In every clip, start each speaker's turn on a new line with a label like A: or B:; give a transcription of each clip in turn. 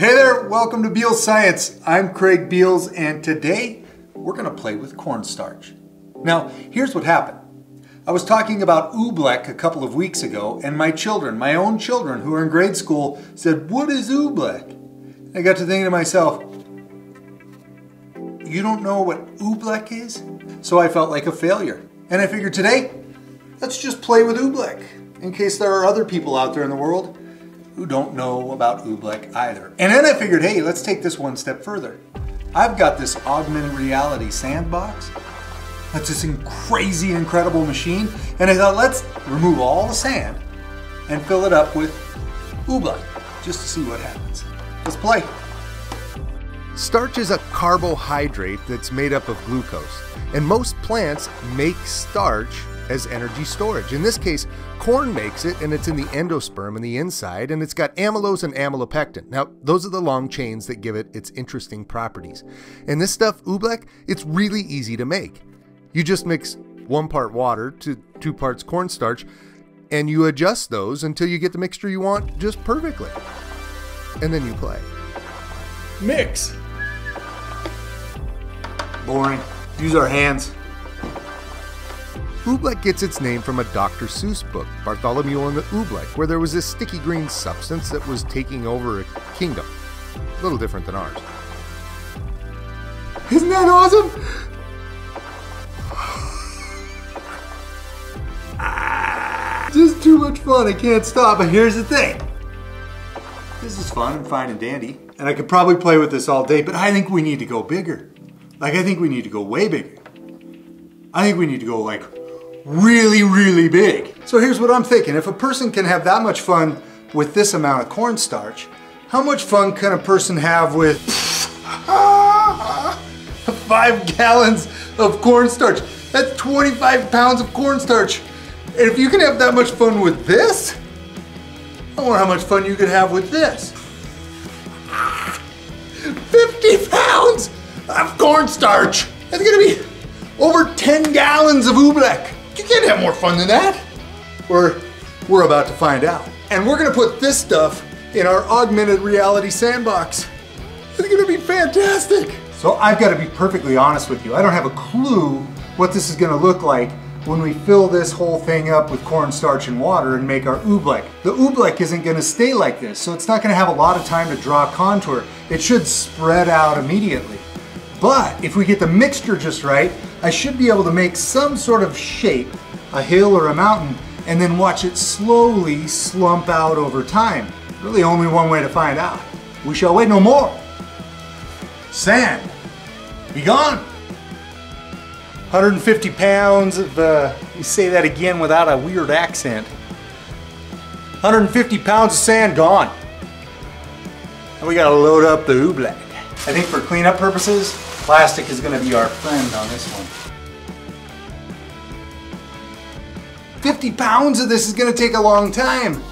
A: Hey there, welcome to Beals Science. I'm Craig Beals and today we're gonna play with cornstarch. Now, here's what happened. I was talking about oobleck a couple of weeks ago and my children, my own children who are in grade school said, what is oobleck? I got to thinking to myself, you don't know what oobleck is? So I felt like a failure. And I figured today, let's just play with oobleck in case there are other people out there in the world who don't know about oobleck either. And then I figured, hey, let's take this one step further. I've got this augmented reality sandbox. That's this crazy, incredible machine. And I thought, let's remove all the sand and fill it up with oobleck just to see what happens. Let's play.
B: Starch is a carbohydrate that's made up of glucose, and most plants make starch as energy storage. In this case, corn makes it, and it's in the endosperm in the inside, and it's got amylose and amylopectin. Now, those are the long chains that give it its interesting properties. And this stuff, oobleck, it's really easy to make. You just mix one part water to two parts cornstarch, and you adjust those until you get the mixture you want just perfectly. And then you play.
A: Mix. Boring. Use our hands.
B: Oobleck gets its name from a Dr. Seuss book, Bartholomew and the Oobleck, where there was this sticky green substance that was taking over a kingdom. A little different than ours.
A: Isn't that awesome? Just too much fun. I can't stop. But here's the thing. This is fun and fine and dandy. And I could probably play with this all day, but I think we need to go bigger. Like, I think we need to go way bigger. I think we need to go like really, really big. So here's what I'm thinking. If a person can have that much fun with this amount of cornstarch, how much fun can a person have with five gallons of cornstarch? That's 25 pounds of cornstarch. And if you can have that much fun with this, I wonder how much fun you could have with this. 50 pounds of cornstarch. That's gonna be over 10 gallons of oobleck. You can't have more fun than that. We're, we're about to find out. And we're gonna put this stuff in our augmented reality sandbox. It's gonna be fantastic. So I've gotta be perfectly honest with you. I don't have a clue what this is gonna look like when we fill this whole thing up with cornstarch and water and make our oobleck. The oobleck isn't gonna stay like this, so it's not gonna have a lot of time to draw contour. It should spread out immediately. But if we get the mixture just right, I should be able to make some sort of shape, a hill or a mountain, and then watch it slowly slump out over time. Really only one way to find out. We shall wait no more. Sand, be gone. 150 pounds of, uh, you say that again without a weird accent. 150 pounds of sand gone. And we gotta load up the oobleck. I think for cleanup purposes, plastic is gonna be our friend on this one. 50 pounds of this is gonna take a long time.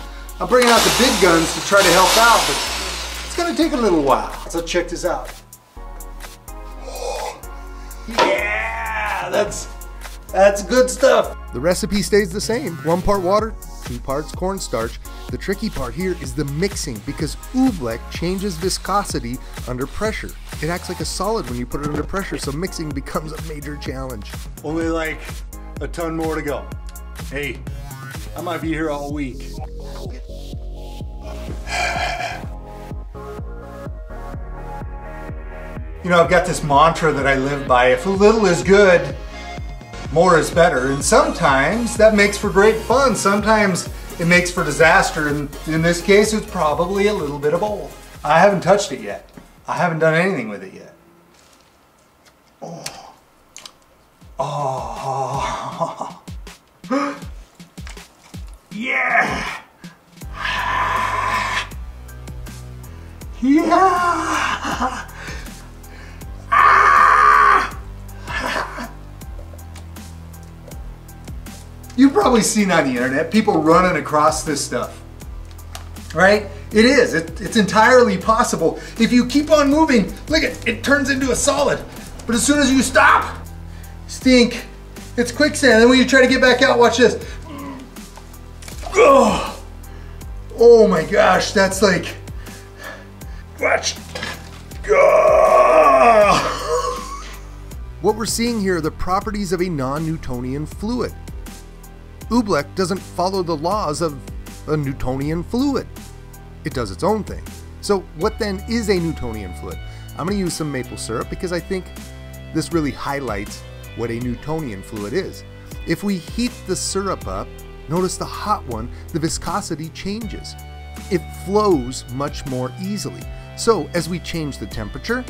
A: I'm bringing out the big guns to try to help out, but it's gonna take a little while. So check this out. Yeah, that's, that's good stuff.
B: The recipe stays the same one part water, two parts cornstarch. The tricky part here is the mixing because oobleck changes viscosity under pressure. It acts like a solid when you put it under pressure, so mixing becomes a major challenge.
A: Only like a ton more to go. Hey, I might be here all week. You know, I've got this mantra that I live by if a little is good, more is better. And sometimes that makes for great fun. Sometimes it makes for disaster. And in this case, it's probably a little bit of both. I haven't touched it yet. I haven't done anything with it yet. Oh. Oh. yeah. Yeah. You've probably seen on the internet people running across this stuff, right? It is, it, it's entirely possible. If you keep on moving, look at it turns into a solid. But as soon as you stop, stink, it's quicksand. Then when you try to get back out, watch this. Oh, oh my gosh, that's like, Let's go.
B: What we're seeing here are the properties of a non-Newtonian fluid. Oobleck doesn't follow the laws of a Newtonian fluid. It does its own thing. So what then is a Newtonian fluid? I'm going to use some maple syrup because I think this really highlights what a Newtonian fluid is. If we heat the syrup up, notice the hot one, the viscosity changes. It flows much more easily. So as we change the temperature,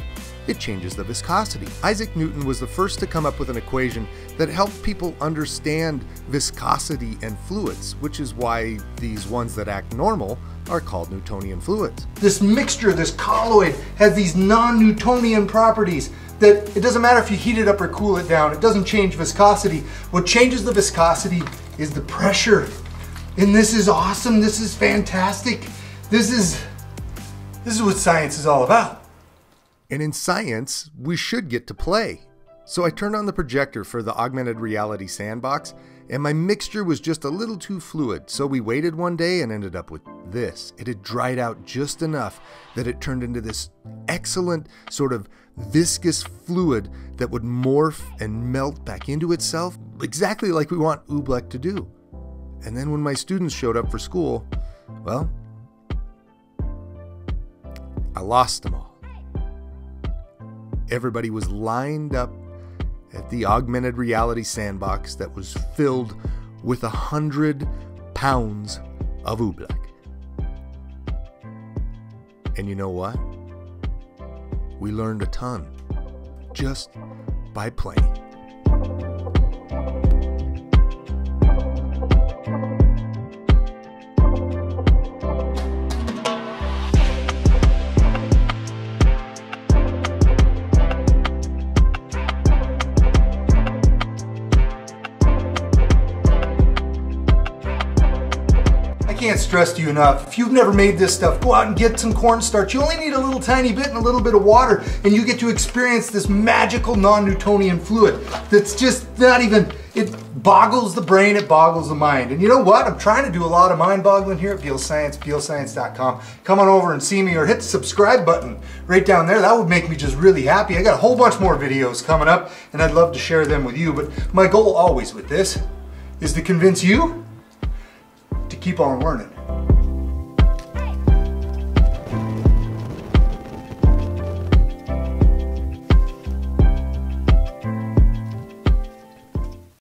B: it changes the viscosity. Isaac Newton was the first to come up with an equation that helped people understand viscosity and fluids, which is why these ones that act normal are called Newtonian fluids.
A: This mixture, this colloid, has these non-Newtonian properties that it doesn't matter if you heat it up or cool it down, it doesn't change viscosity. What changes the viscosity is the pressure. And this is awesome, this is fantastic. This is, this is what science is all about.
B: And in science, we should get to play. So I turned on the projector for the augmented reality sandbox, and my mixture was just a little too fluid. So we waited one day and ended up with this. It had dried out just enough that it turned into this excellent sort of viscous fluid that would morph and melt back into itself, exactly like we want Oobleck to do. And then when my students showed up for school, well, I lost them all everybody was lined up at the augmented reality sandbox that was filled with a hundred pounds of oobleck. And you know what? We learned a ton just by playing.
A: Can't stress to you enough. If you've never made this stuff, go out and get some cornstarch. You only need a little tiny bit and a little bit of water, and you get to experience this magical non-Newtonian fluid that's just not even, it boggles the brain, it boggles the mind. And you know what? I'm trying to do a lot of mind boggling here at Beals Science, bealsscience.com. Come on over and see me or hit the subscribe button right down there. That would make me just really happy. I got a whole bunch more videos coming up and I'd love to share them with you. But my goal always with this is to convince you keep on learning.